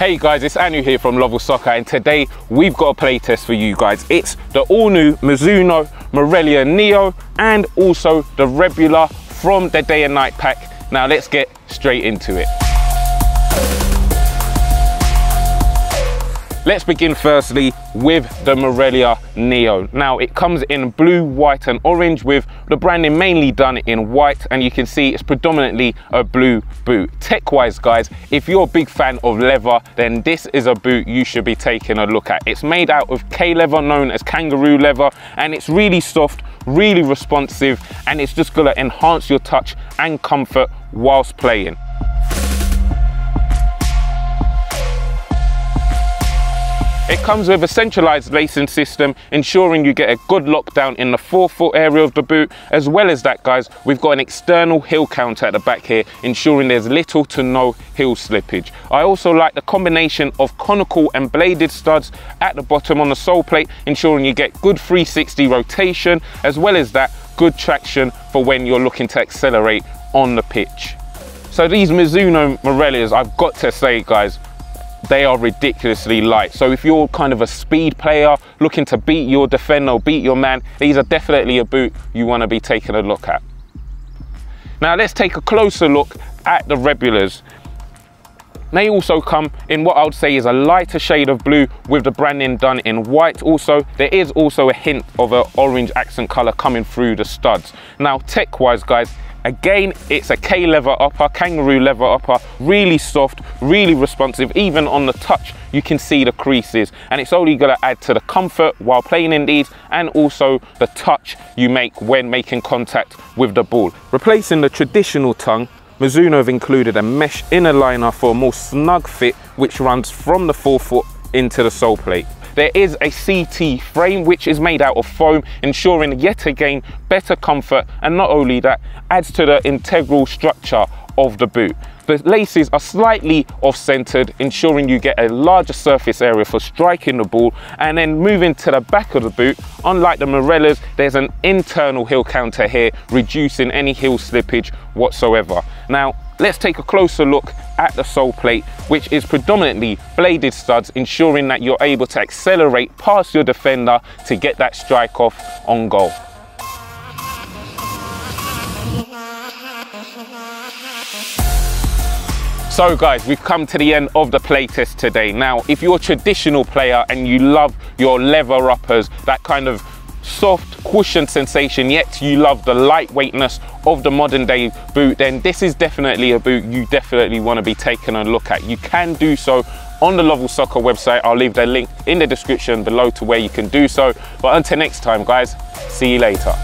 Hey guys, it's Anu here from Lovell Soccer and today we've got a playtest for you guys. It's the all new Mizuno Morelia Neo and also the Rebula from the day and night pack. Now let's get straight into it. Let's begin firstly with the Morelia Neo. Now it comes in blue, white and orange with the branding mainly done in white and you can see it's predominantly a blue boot. Tech-wise guys, if you're a big fan of leather, then this is a boot you should be taking a look at. It's made out of K-leather known as kangaroo leather and it's really soft, really responsive and it's just gonna enhance your touch and comfort whilst playing. It comes with a centralized lacing system, ensuring you get a good lockdown in the forefoot area of the boot. As well as that, guys, we've got an external heel counter at the back here, ensuring there's little to no heel slippage. I also like the combination of conical and bladed studs at the bottom on the sole plate, ensuring you get good 360 rotation, as well as that, good traction for when you're looking to accelerate on the pitch. So these Mizuno Morelias, I've got to say, guys, they are ridiculously light. So if you're kind of a speed player looking to beat your defender or beat your man, these are definitely a boot you want to be taking a look at. Now let's take a closer look at the Rebulas. They also come in what I would say is a lighter shade of blue with the branding done in white also. There is also a hint of an orange accent color coming through the studs. Now tech wise guys, Again, it's a K leather upper, kangaroo leather upper, really soft, really responsive. Even on the touch, you can see the creases and it's only gonna add to the comfort while playing in these and also the touch you make when making contact with the ball. Replacing the traditional tongue, Mizuno have included a mesh inner liner for a more snug fit, which runs from the forefoot into the sole plate. There is a CT frame which is made out of foam, ensuring yet again better comfort and not only that, adds to the integral structure of the boot. The laces are slightly off-centered, ensuring you get a larger surface area for striking the ball. And then moving to the back of the boot, unlike the Morelias, there's an internal heel counter here, reducing any heel slippage whatsoever. Now, let's take a closer look at the sole plate, which is predominantly bladed studs, ensuring that you're able to accelerate past your defender to get that strike off on goal. So guys, we've come to the end of the playtest today. Now, if you're a traditional player and you love your leather uppers, that kind of soft cushion sensation, yet you love the lightweightness of the modern day boot, then this is definitely a boot you definitely want to be taking a look at. You can do so on the Lovell Soccer website. I'll leave the link in the description below to where you can do so. But until next time, guys, see you later.